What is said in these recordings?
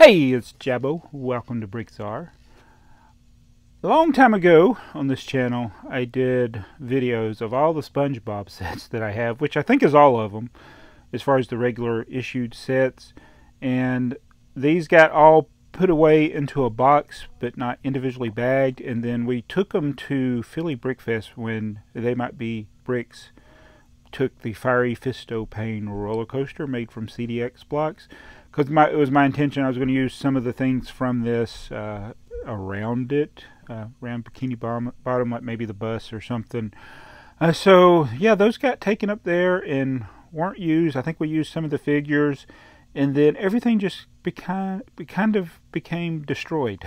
Hey, it's Jaabo. Welcome to BrickTsar. A long time ago on this channel, I did videos of all the SpongeBob sets that I have, which I think is all of them, as far as the regular issued sets. And these got all put away into a box, but not individually bagged. And then we took them to Philly Brickfest when they might be bricks. Took the Fiery Fist o' Pain roller coaster made from CDX blocks because it was my intention I was going to use some of the things from this uh, around it, uh, around Bikini Bottom, bottom, like maybe the bus or something. Uh, so yeah, those got taken up there and weren't used. I think we used some of the figures, and then everything just became we kind of became destroyed.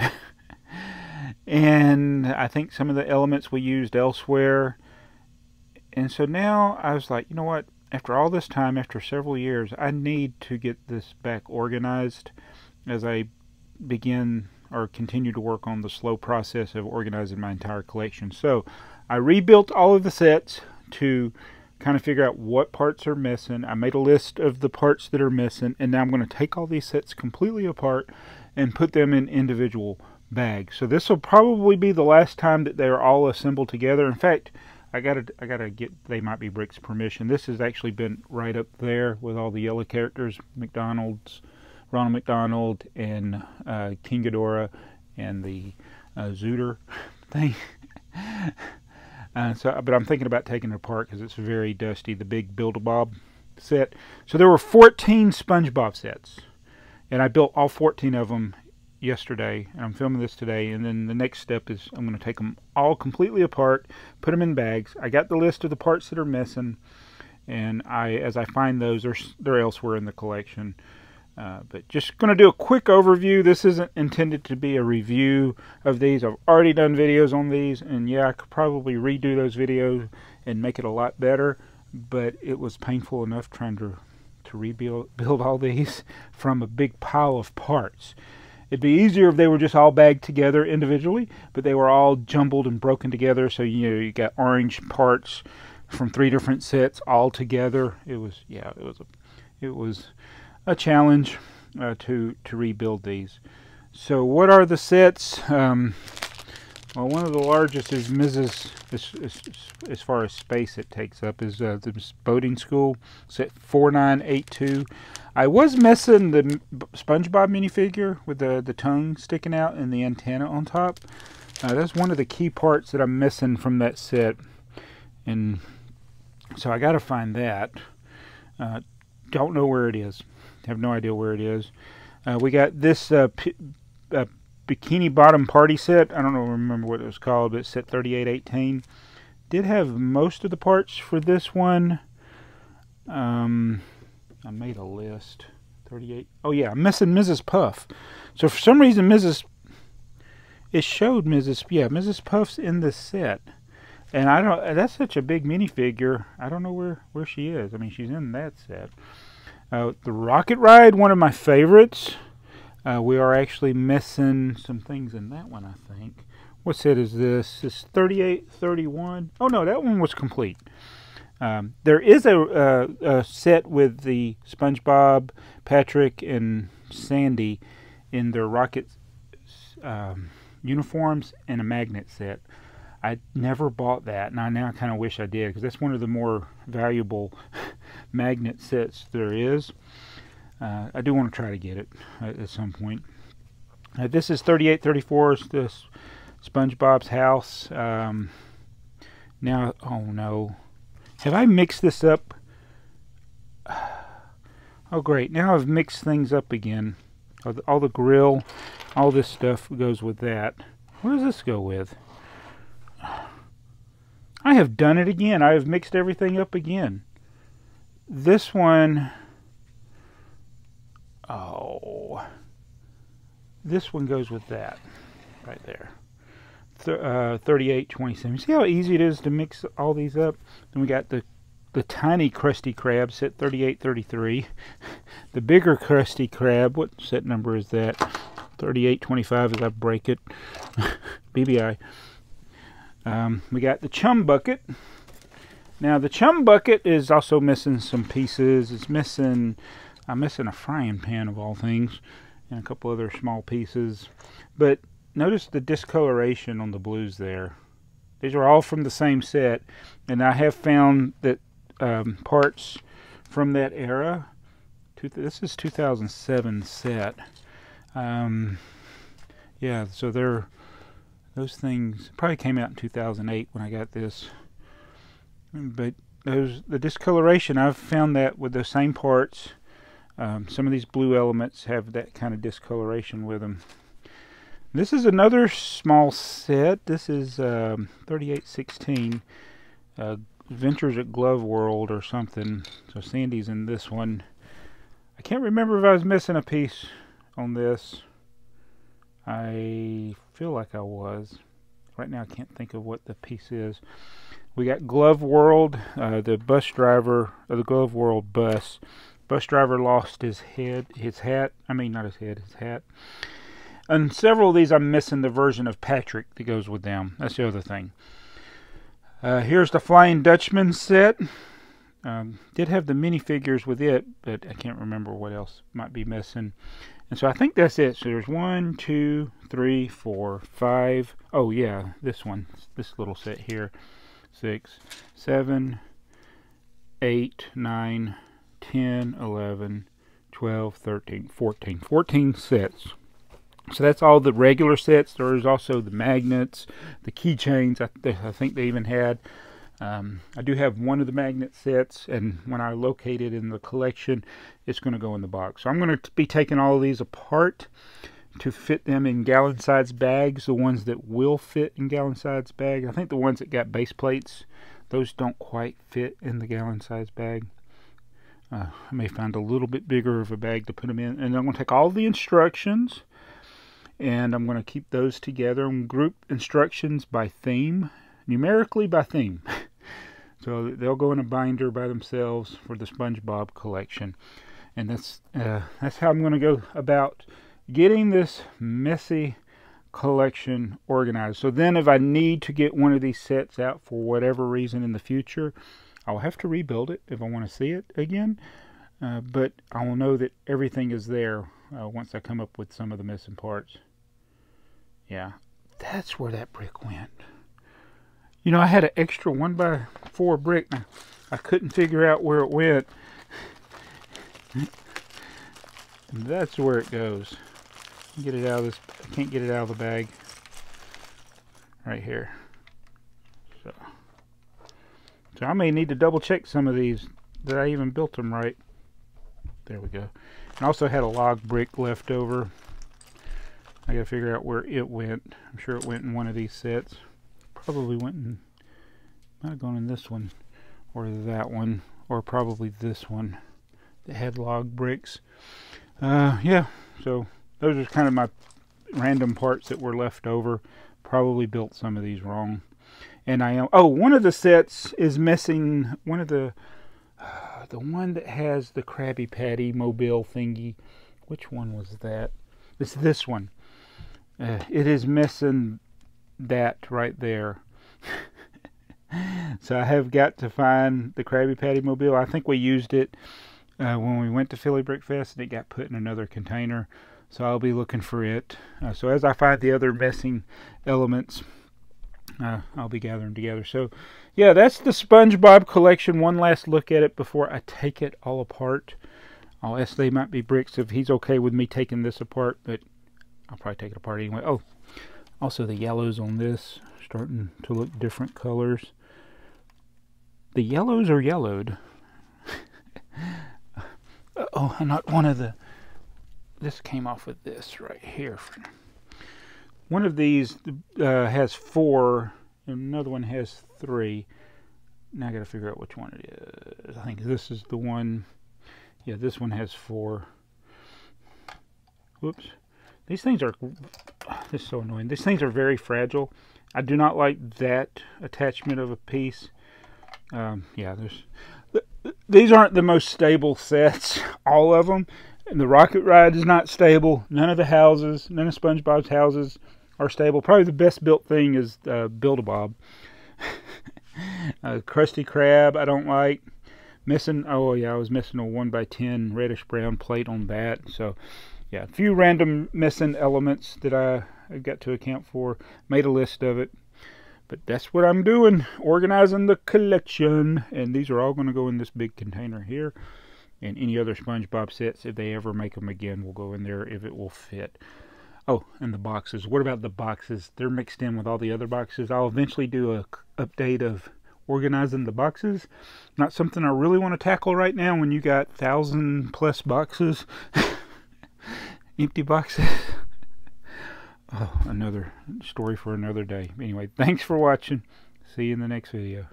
and I think some of the elements we used elsewhere. And so now I was like, you know what? After all this time, after several years, I need to get this back organized as I begin or continue to work on the slow process of organizing my entire collection. So I rebuilt all of the sets to kind of figure out what parts are missing. I made a list of the parts that are missing, and now I'm going to take all these sets completely apart and put them in individual bags. So this will probably be the last time that they're all assembled together. In fact, I gotta I gotta get they might be bricks permission. This has actually been right up there with all the yellow characters, McDonald's, Ronald McDonald, and uh, King Ghidorah, and the uh, Zooter thing. uh, so, but I'm thinking about taking it apart because it's very dusty. The big Build-A-Bob set. So there were 14 SpongeBob sets, and I built all 14 of them yesterday, and I'm filming this today, and then the next step is I'm going to take them all completely apart, put them in bags. I got the list of the parts that are missing, and I, as I find those, they're, they're elsewhere in the collection. Uh, but just going to do a quick overview. This isn't intended to be a review of these. I've already done videos on these, and yeah, I could probably redo those videos and make it a lot better, but it was painful enough trying to to rebuild build all these from a big pile of parts. It'd be easier if they were just all bagged together individually, but they were all jumbled and broken together. So you know you got orange parts from three different sets all together. It was yeah, it was a it was a challenge uh, to to rebuild these. So what are the sets? Um, well, one of the largest is Mrs. As, as, as, far as space it takes up is uh, the boating school set 4982. I was missing the SpongeBob minifigure with the, the tongue sticking out and the antenna on top. Uh, that's one of the key parts that I'm missing from that set. And so I got to find that. Uh, don't know where it is. Have no idea where it is. Uh, we got this uh, uh, Bikini Bottom Party set. I don't know, remember what it was called, but set 3818. Did have most of the parts for this one. Um, I made a list. 38. Oh yeah, I'm missing Mrs. Puff. So for some reason, Mrs. It showed Mrs. Yeah, Mrs. Puff's in the set, and I don't. That's such a big minifigure. I don't know where where she is. I mean, she's in that set. Uh, the Rocket Ride, one of my favorites. Uh, we are actually missing some things in that one, I think. What set is this? It's 3831. Oh no, that one was complete. Um, there is a, a, a, set with the SpongeBob, Patrick, and Sandy in their rocket um, uniforms and a magnet set. I never bought that, and I now kind of wish I did because that's one of the more valuable magnet sets there is. Uh, I do want to try to get it at, at some point. Uh, this is 3834. This SpongeBob's house. Um, now, oh no. Have I mixed this up? Oh great, now I've mixed things up again. All the, all the grill, all this stuff goes with that. What does this go with? I have done it again. I have mixed everything up again. This one Oh. This one goes with that. Right there. Th uh, 3827. See how easy it is to mix all these up? Then we got the the tiny Krusty Krab set 3833. The bigger Krusty Krab, what set number is that? 3825 as I break it. BBI. Um, we got the Chum Bucket. Now the Chum Bucket is also missing some pieces. It's missing I'm missing a frying pan of all things. and a couple other small pieces. But notice the discoloration on the blues there. These are all from the same set, and I have found that um, parts from that era. This is 2007 set. Um, yeah, so they're those things probably came out in 2008 when I got this. But those the discoloration I've found that with the same parts. Um, some of these blue elements have that kind of discoloration with them. This is another small set. This is um, 3816 uh, Adventures at Glove World or something. So Sandy's in this one. I can't remember if I was missing a piece on this. I feel like I was. Right now I can't think of what the piece is. We got Glove World, uh, the bus driver of the Glove World bus. Bus driver lost his head, his hat. I mean, not his head, his hat. And several of these, I'm missing the version of Patrick that goes with them. That's the other thing. Uh, here's the Flying Dutchman set. Um, did have the minifigures with it, but I can't remember what else might be missing. And so I think that's it. So there's one, two, three, four, five. Oh yeah, this one, this little set here. Six, seven, eight, nine, ten, eleven, twelve, thirteen, fourteen. Fourteen 14 sets. So that's all the regular sets. There's also the magnets, the keychains. I, I think they even had. Um, I do have one of the magnet sets, and when I locate it in the collection, it's going to go in the box. So I'm going to be taking all of these apart to fit them in gallon size bags, the ones that will fit in gallon size bag. I think the ones that got base plates, those don't quite fit in the gallon size bag. Uh, I may find a little bit bigger of a bag to put them in. And I'm going to take all the instructions and I'm going to keep those together and group instructions by theme, numerically by theme. so they'll go in a binder by themselves for the SpongeBob collection. And that's uh, that's how I'm going to go about getting this messy collection organized. So then if I need to get one of these sets out for whatever reason in the future, I'll have to rebuild it if I want to see it again. Uh, but I will know that everything is there uh, once I come up with some of the missing parts. Yeah, that's where that brick went. You know, I had an extra one by four brick. Now, I couldn't figure out where it went. And that's where it goes. Get it out of this. I can't get it out of the bag. Right here. So, so I may need to double check some of these that I even built them right. There we go. And also had a log brick left over I gotta figure out where it went. I'm sure it went in one of these sets. Probably went in, might have gone in this one, or that one, or probably this one that had log bricks. Uh, yeah, so those are kind of my random parts that were left over. Probably built some of these wrong. And I am, oh, one of the sets is missing one of the, uh, the one that has the Krabby Patty mobile thingy. Which one was that? It's this one. Uh, it is missing that right there. so I have got to find the Krabby Patty Mobile. I think we used it uh, when we went to Philly Brick Fest and it got put in another container. So I'll be looking for it. Uh, so as I find the other missing elements, uh, I'll be gathering together. So yeah, that's the SpongeBob collection. One last look at it before I take it all apart. I'll ask they might be bricks if he's okay with me taking this apart, but I'll probably take it apart anyway. Oh, also the yellows on this starting to look different colors. The yellows are yellowed. oh, I'm not one of the. This came off with this right here. One of these uh, has four, and another one has three. Now I got to figure out which one it is. I think this is the one. Yeah, this one has four. Whoops. These things are, this is so annoying. These things are very fragile. I do not like that attachment of a piece. Um, yeah, there's, these aren't the most stable sets, all of them. And the rocket ride is not stable. None of the houses, none of SpongeBob's houses are stable. Probably the best built thing is uh, Build-A-Bob. uh, Krusty Krab, I don't like. Missing, oh yeah, I was missing a 1 by 10 reddish brown plate on that. So yeah, a few random missing elements that I, I got to account for. Made a list of it. But that's what I'm doing, organizing the collection. And these are all going to go in this big container here. And any other SpongeBob sets, if they ever make them again, will go in there if it will fit. Oh, and the boxes. What about the boxes? They're mixed in with all the other boxes. I'll eventually do a update of organizing the boxes. Not something I really want to tackle right now when you got thousand plus boxes. Empty boxes. oh, another story for another day. Anyway, thanks for watching. See you in the next video.